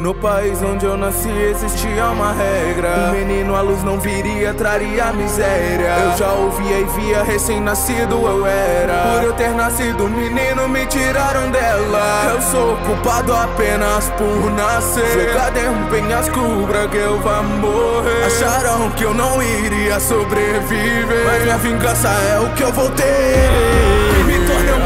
No país onde eu nasci existia uma regra. O menino à luz não viria, traria miséria. Eu já ouvia e via, recém-nascido eu era. Por eu ter nascido menino me tiraram dela. Eu sou culpado apenas por nascer. Cadê um penhasco pra que eu vá morrer? Acharam que eu não iria sobreviver. Mas minha vingança é o que eu vou ter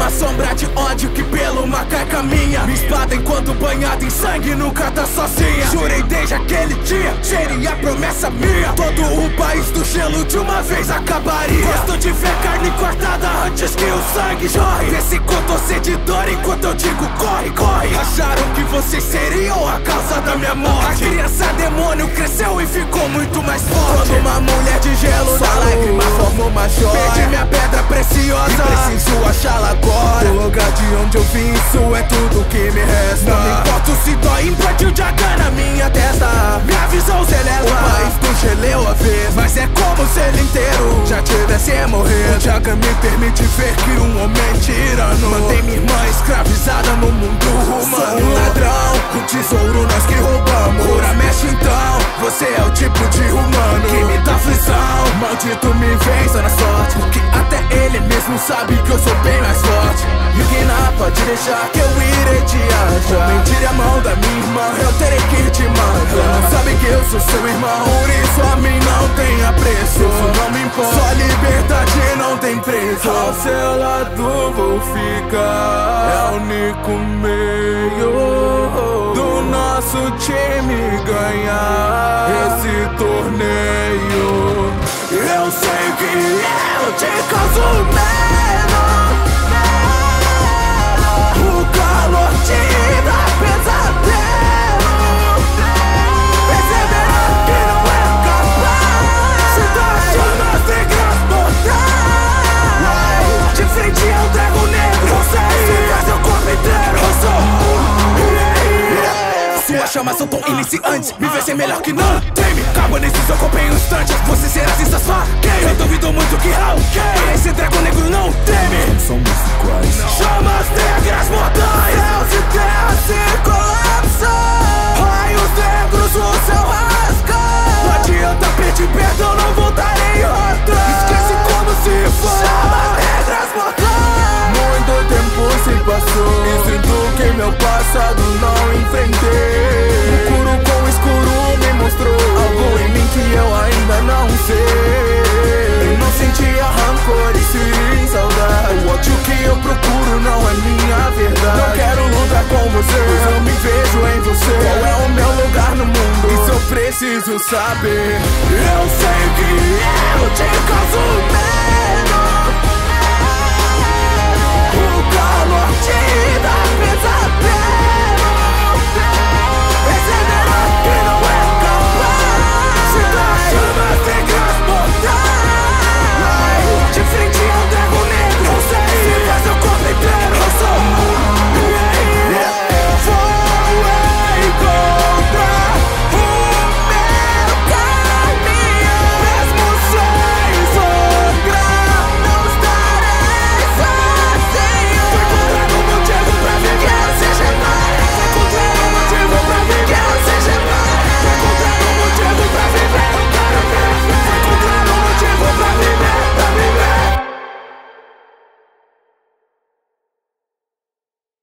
uma sombra de ódio que pelo macaco caminha Me espada enquanto banhado em sangue nunca tá sozinha. Jurei desde aquele dia, seria promessa minha. Todo o país do gelo de uma vez acabaria. Gosto de ver carne cortada antes que o sangue jorre. Vê se contou sede dor enquanto eu digo corre, corre. Acharam que vocês seriam a causa da minha morte. A criança demônio cresceu e ficou muito mais forte. Quando uma mulher de gelo Sua lágrima formou uma joia E preciso achá-la agora. Do lugar de onde eu vim, isso é tudo que me resta. Não me importo se dói, impartiu de H na minha testa. Minha visão se eleva. O país congeleu a vez. Mas é como se ele inteiro. Já tivesse morrido O Jaga me permite ver que um homem tirano. Mantém minha irmã escravizada no mundo humano. Sou um ladrão, o tesouro nós que roubamos. Cura mexe então, você é o tipo de humano Que me dá aflição, maldito me vence na até mesmo sabe que eu sou bem mais forte Yugina pode deixar que eu irei te achar. Mentire a mão da minha irmã, eu terei que te matar. Não sabe que eu sou seu irmão, por isso a mim não tem apreço. Isso não me importa, só liberdade não tem preço. Ao seu lado vou ficar, é o único meio Do nosso time ganhar esse torneio. Eu sei que eu te causo medo chamas são tão iniciantes. Me vê ser melhor que não teme Cabo nesses acompanha instantes Você será sem sua game passado não enfrentei. Escuro com escuro me mostrou Algo em mim que eu ainda não sei. Eu não sentia rancor e sim saudade. O ódio que eu procuro não é minha verdade. Não quero lutar com você, pois eu me vejo em você. Qual é o meu lugar no mundo? Isso eu preciso saber. Eu sei que eu